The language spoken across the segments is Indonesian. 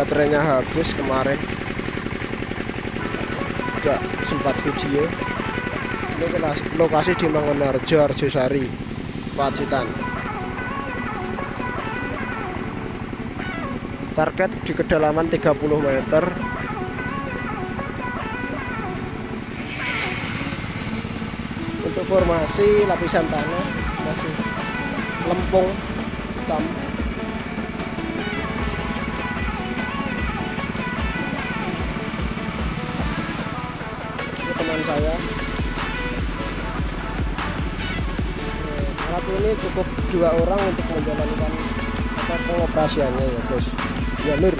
baterainya habis kemarin. Tidak sempat video. Ini kelas- lokasi di Mangunarjo Arjosari Pacitan. Target di kedalaman 30 meter. Untuk formasi lapisan tanah masih lempung hitam dua orang untuk menjalankan apa pengoperasiannya ya guys ya Nur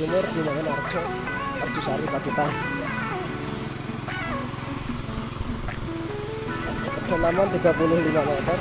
sumur di mana Arjo? Arjosari Pacitan. Kedalaman 35 meter